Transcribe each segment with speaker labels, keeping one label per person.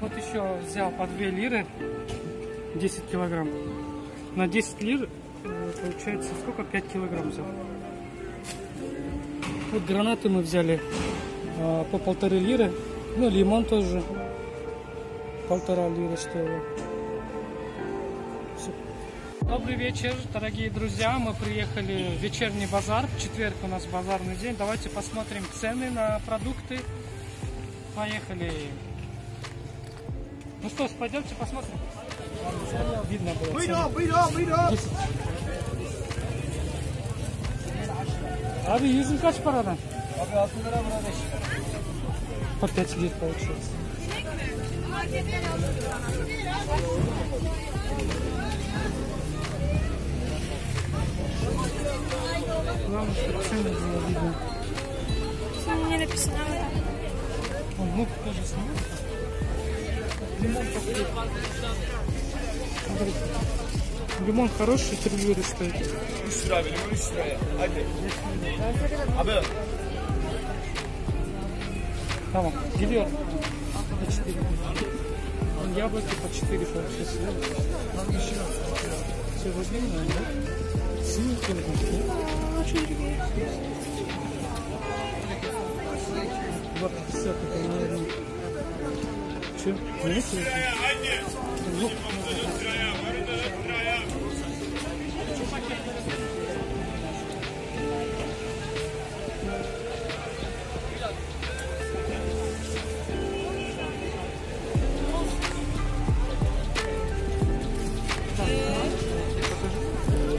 Speaker 1: Вот еще взял по 2 лиры 10 килограмм. На 10 лир э, получается сколько? 5 килограмм взял. Вот гранаты мы взяли э, по полторы лиры. Ну, лимон тоже полтора лиры стоило. Добрый вечер, дорогие друзья. Мы приехали в вечерний базар. В четверг у нас базарный день. Давайте посмотрим цены на продукты. Поехали. Ну что, пойдемте посмотрим. Видно было.
Speaker 2: Buyurun, buyurun.
Speaker 1: 10. Abi yüzün kaç paradan?
Speaker 2: Abi 6 lira buna 5
Speaker 1: По 5 лет получается. Главное, чтобы цены было видно.
Speaker 3: Там не написано.
Speaker 1: Он мог тоже снимать. Лимон. Смотрите. Лимон хороший, 3 лиры стоит.
Speaker 2: 3 lira limon 3 liraya. Hadi. Abi.
Speaker 1: Tamam, gidiyor. По 4. Яблоки по 4 получается, да? Все возьмем, да? Синий.
Speaker 3: А, Очень дорогие.
Speaker 1: 250 это, наверное. Ну,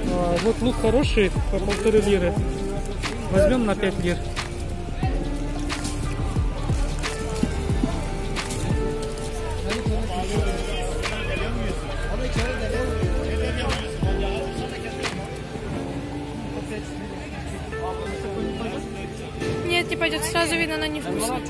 Speaker 1: А, вот лук хороший по полторы лиры. Возьмем на 5 лир.
Speaker 3: Нет, не пойдет. Сразу видно, она не вкусная.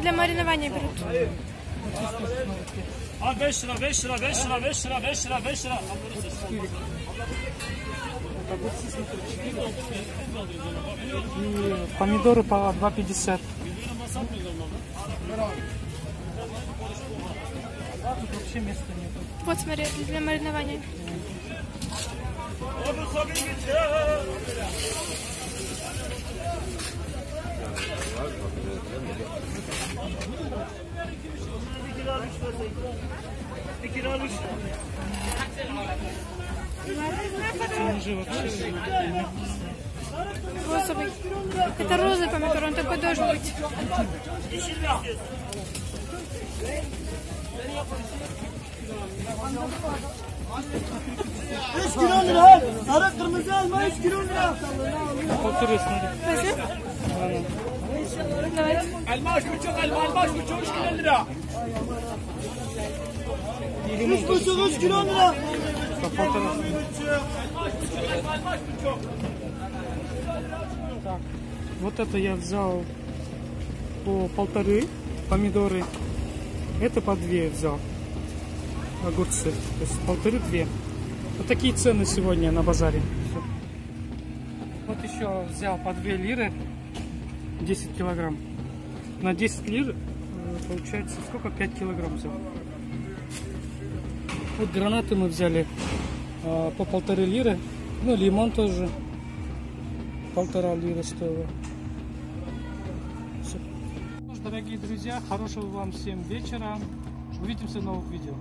Speaker 3: Для маринования берут.
Speaker 4: Abi 5 lira, 5 lira, 5 lira, 5 lira, 5 lira, 5 lira.
Speaker 1: И помидоры по 2,50. Тут вообще места нет.
Speaker 3: Вот, смотри, для маринования. Розовый. Это розовый помидор, он такой должен быть.
Speaker 2: Üç kilo lira. Sarı kırmızı alma 3 kilo lira.
Speaker 1: полторы, смотри.
Speaker 3: Возьми. Давай.
Speaker 2: Elma üç buçuk, elma elma üç buçuk, 3 kilo lira. Üç buçuk, 3 kilo lira.
Speaker 1: По полтора. Так, вот это я взял по полторы помидоры. Это по две взял. Огурцы. То есть полторы две. Вот такие цены сегодня на базаре. Вот еще взял по 2 лиры 10 килограмм. На 10 лир э, получается сколько? 5 килограмм взял. Вот гранаты мы взяли э, по полторы лиры. Ну, лимон тоже полтора лиры стоило. Всё. Ну дорогие друзья, хорошего вам всем вечера. Увидимся в новых видео.